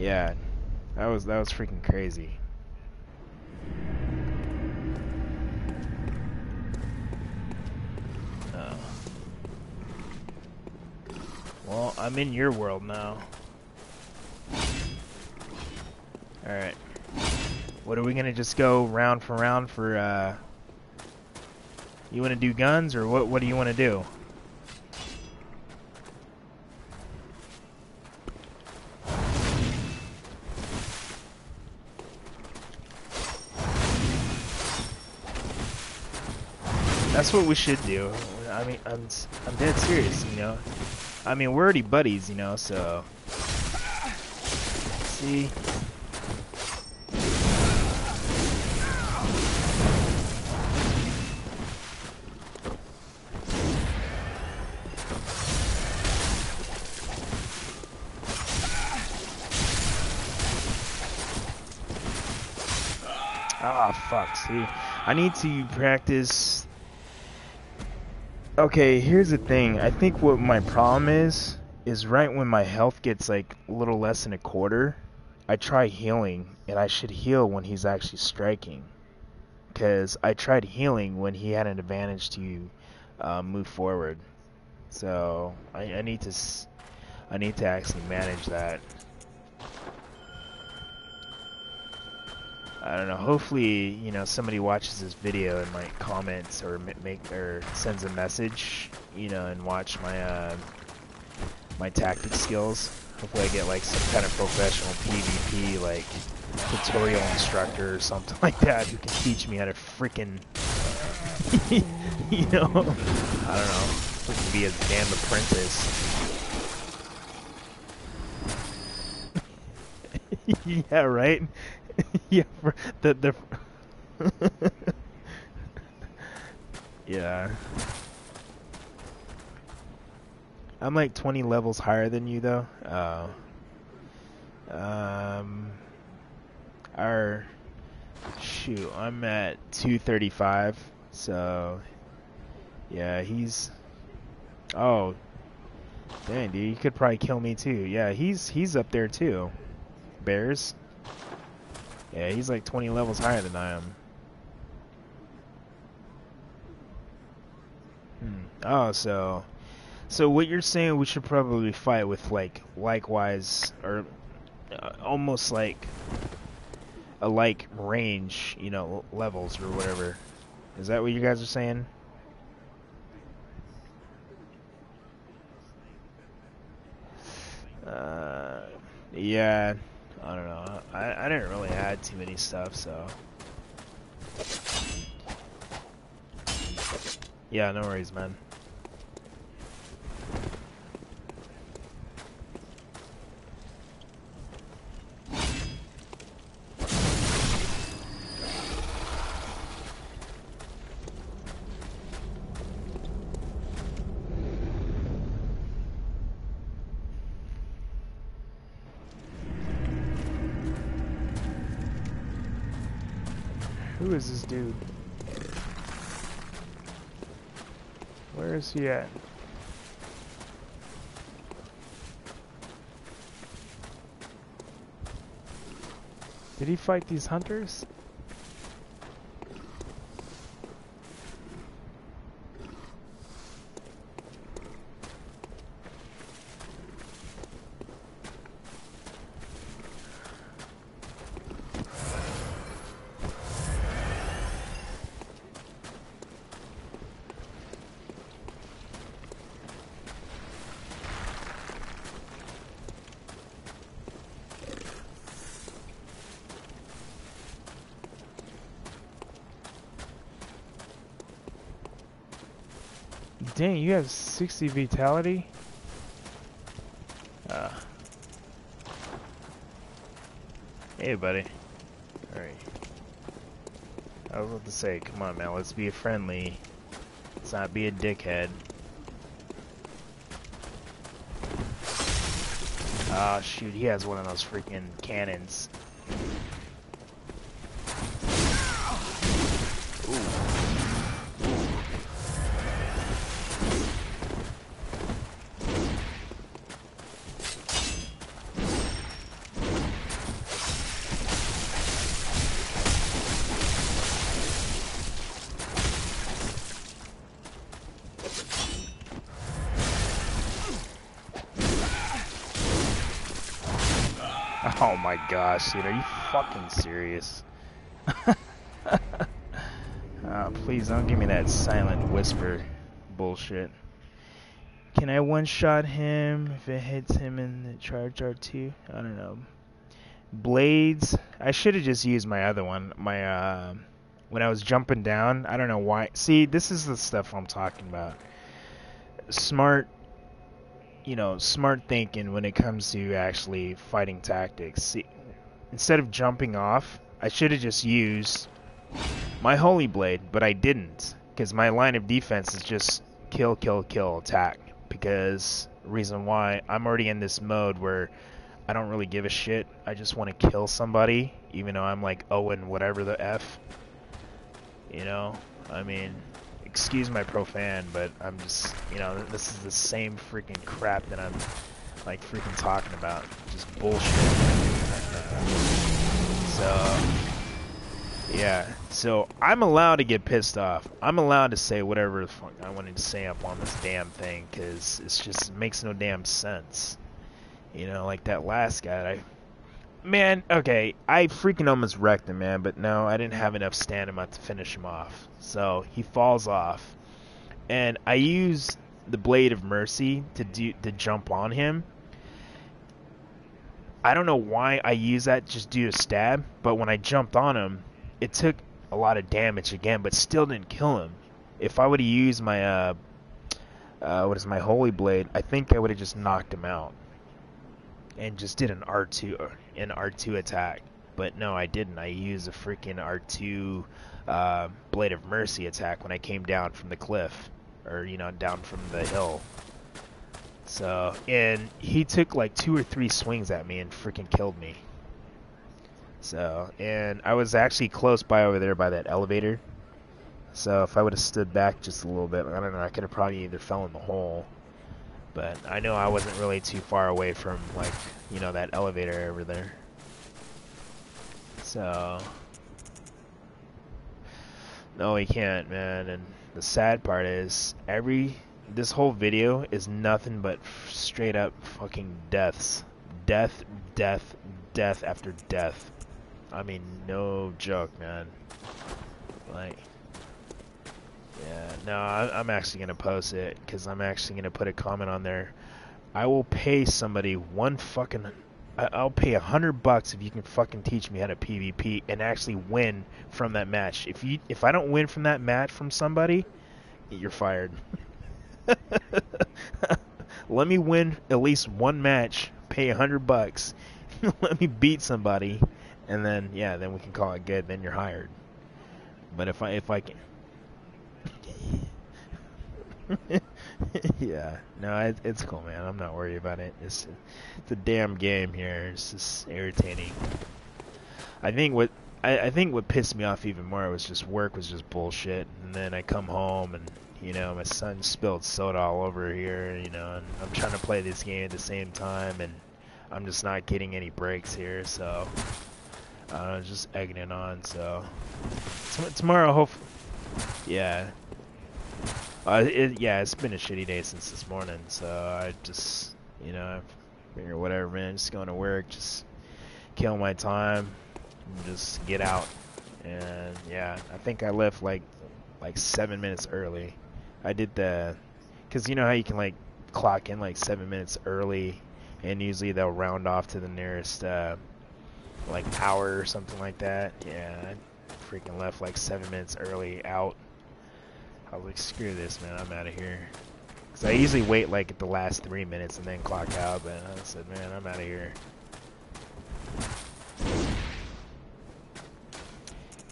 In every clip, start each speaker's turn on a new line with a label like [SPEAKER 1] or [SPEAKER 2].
[SPEAKER 1] Yeah, that was that was freaking crazy. Oh. Well, I'm in your world now. Alright. What are we gonna just go round for round for, uh... You wanna do guns, or what, what do you wanna do? That's what we should do. I mean, I'm, I'm dead serious, you know? I mean, we're already buddies, you know, so... See? Ah, fuck, see? I need to practice... Okay, here's the thing. I think what my problem is, is right when my health gets like a little less than a quarter, I try healing, and I should heal when he's actually striking. Because I tried healing when he had an advantage to uh, move forward. So, I, I need to... I need to actually manage that. I don't know. Hopefully, you know, somebody watches this video and like comments or make or sends a message, you know, and watch my uh, my tactic skills. Hopefully, I get like some kind of professional PvP like tutorial instructor or something like that who can teach me how to freaking, you know, I don't know, freaking be a damn apprentice. yeah, right. yeah, the the. yeah. I'm like 20 levels higher than you though. Uh, um, our shoot, I'm at 235. So, yeah, he's. Oh, dang, dude, he could probably kill me too. Yeah, he's he's up there too. Bears. Yeah, he's like 20 levels higher than I am. Hmm. Oh, so... So what you're saying we should probably fight with, like, likewise, or uh, almost like a like range, you know, levels or whatever. Is that what you guys are saying? Uh, yeah. I don't know. I, I didn't really add too many stuff, so. Yeah, no worries, man. Who is this dude? Where is he at? Did he fight these hunters? Dang, you have 60 vitality? Uh. Hey, buddy. Alright. I was about to say, come on, man, let's be friendly. Let's not be a dickhead. Ah, oh, shoot, he has one of those freaking cannons. Oh my gosh, dude, are you fucking serious? oh, please don't give me that silent whisper bullshit. Can I one-shot him if it hits him in the charge R2? I don't know. Blades. I should have just used my other one. My uh, when I was jumping down. I don't know why. See, this is the stuff I'm talking about. Smart you know, smart thinking when it comes to actually fighting tactics. See, instead of jumping off, I should have just used my Holy Blade, but I didn't. Because my line of defense is just kill, kill, kill, attack. Because, reason why, I'm already in this mode where I don't really give a shit. I just want to kill somebody, even though I'm like Owen whatever the F. You know? I mean, excuse my profane, but I'm just, you know, this is the same freaking crap that I'm, like, freaking talking about. Just bullshit. so, yeah. So, I'm allowed to get pissed off. I'm allowed to say whatever the fuck I wanted to say up on this damn thing, because it's just, it makes no damn sense. You know, like that last guy, I Man, okay, I freaking almost wrecked him, man, but no, I didn't have enough stamina to finish him off. So he falls off, and I use the blade of mercy to do to jump on him. I don't know why I use that just do to stab, but when I jumped on him, it took a lot of damage again, but still didn't kill him. If I would have used my uh, uh, what is my holy blade, I think I would have just knocked him out and just did an R2 an R2 attack. But no, I didn't. I used a freaking R2 uh, Blade of Mercy attack when I came down from the cliff, or you know, down from the hill. So, and he took like two or three swings at me and freaking killed me. So, and I was actually close by over there by that elevator. So if I would have stood back just a little bit, I don't know, I could have probably either fell in the hole but I know I wasn't really too far away from, like, you know, that elevator over there. So... No, he can't, man. And the sad part is, every... This whole video is nothing but straight up fucking deaths. Death, death, death after death. I mean, no joke, man. Like... Yeah, no, I, am actually going to post it because I'm actually going to put a comment on there. I will pay somebody one fucking. I'll pay a hundred bucks if you can fucking teach me how to PvP and actually win from that match. If you if I don't win from that match from somebody, you're fired. Let me win at least one match, pay a hundred bucks, let me beat somebody, and then yeah, then we can call it good. Then you're hired. But if I if I can yeah, no, it, it's cool, man. I'm not worried about it. It's it's a damn game here. It's just irritating. I think what I, I think what pissed me off even more was just work was just bullshit, and then I come home and you know my son spilled soda all over here, you know, and I'm trying to play this game at the same time, and I'm just not getting any breaks here, so I was just egging it on. So tomorrow, hope, yeah, uh, it, yeah, it's been a shitty day since this morning, so I just, you know, figure whatever, man, just going to work, just kill my time, just get out. And yeah, I think I left like like seven minutes early. I did the, cause you know how you can like clock in like seven minutes early, and usually they'll round off to the nearest uh, like hour or something like that. Yeah, I freaking left like seven minutes early out I was like, screw this, man. I'm out of here. Because I usually wait like the last three minutes and then clock out, but I said, man, I'm out of here.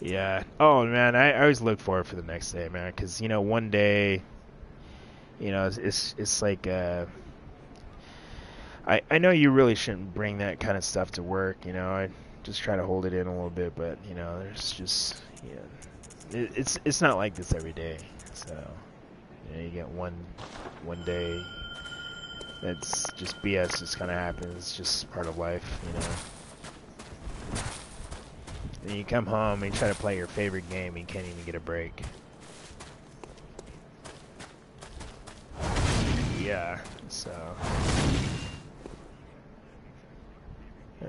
[SPEAKER 1] Yeah. Oh, man, I, I always look forward for the next day, man. Because, you know, one day, you know, it's, it's, it's like, uh, I, I know you really shouldn't bring that kind of stuff to work, you know. I just try to hold it in a little bit, but, you know, there's just, yeah. It, it's, it's not like this every day. So, you, know, you get one one day that's just BS just kind of happens. It's just part of life, you know. And you come home and you try to play your favorite game and you can't even get a break. Yeah, so... Uh,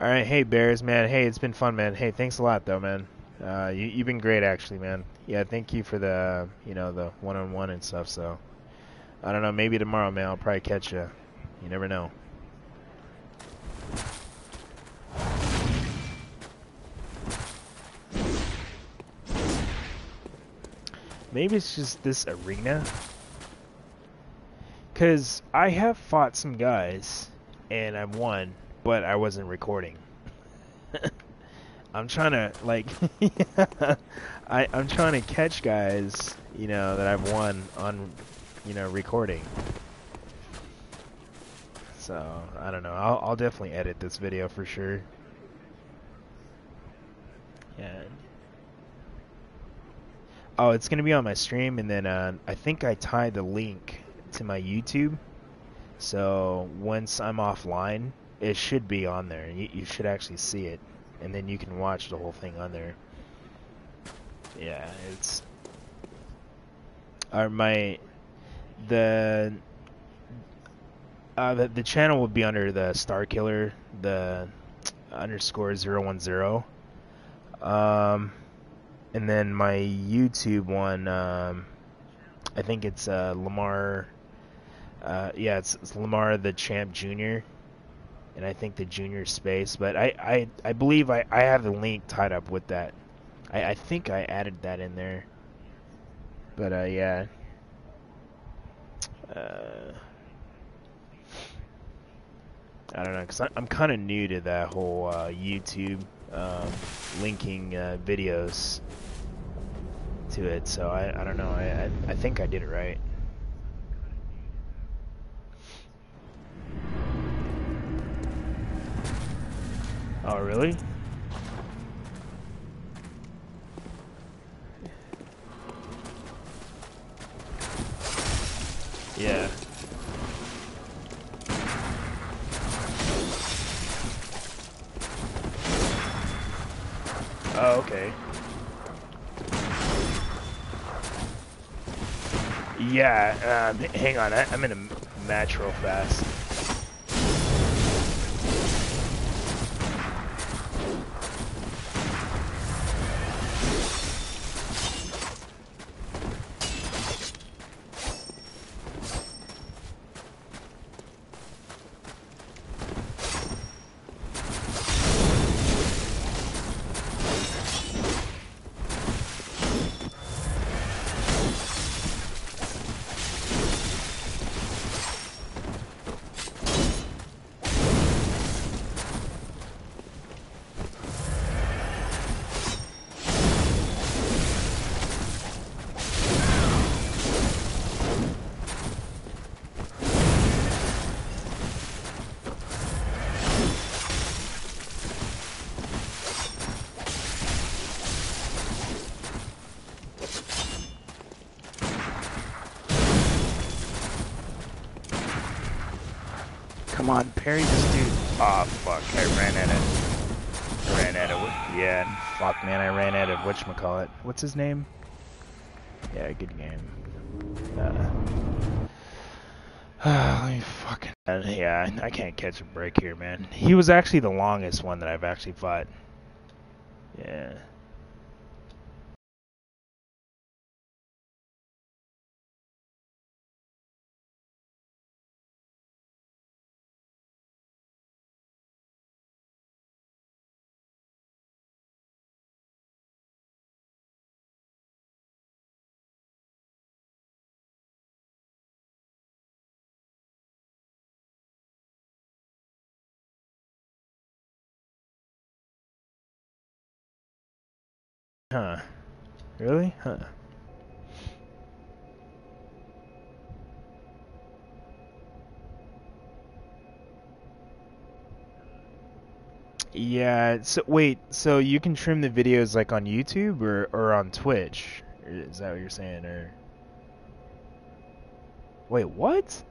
[SPEAKER 1] all right, hey Bears, man. Hey, it's been fun, man. Hey, thanks a lot, though, man. Uh, you you've been great, actually, man. Yeah, thank you for the you know the one-on-one and stuff. So, I don't know, maybe tomorrow, man. I'll probably catch you. You never know. Maybe it's just this arena. Because I have fought some guys, and I've won, but I wasn't recording. I'm trying to, like, I, I'm trying to catch guys, you know, that I've won on, you know, recording. So, I don't know. I'll, I'll definitely edit this video for sure. Yeah. Oh, it's gonna be on my stream, and then uh, I think I tied the link to my YouTube. So once I'm offline, it should be on there. You, you should actually see it, and then you can watch the whole thing on there. Yeah, it's. Or my, the. Uh, the, the channel will be under the Star Killer, the underscore zero one zero. Um, and then my YouTube one, um, I think it's uh, Lamar. Uh, yeah, it's, it's, Lamar the Champ Junior, and I think the Junior Space. But I, I, I believe I, I have the link tied up with that. I, I think I added that in there. But uh, yeah. Uh, I don't know, cause I'm kind of new to that whole uh, YouTube um, linking uh, videos to it, so I, I don't know. I, I, I think I did it right. Oh, really? Yeah. Oh, okay. Yeah, um, hang on, I, I'm in a match real fast. Come on, parry this dude. Oh, fuck. I ran at it. I ran at it. Yeah, fuck, man. I ran at it. Whatchamacallit. What's his name? Yeah, good game. Uh, let me fucking... Uh, yeah, I can't catch a break here, man. He was actually the longest one that I've actually fought. Yeah. Huh. Really? Huh. Yeah, so wait, so you can trim the videos like on YouTube or, or on Twitch? Is that what you're saying or Wait, what?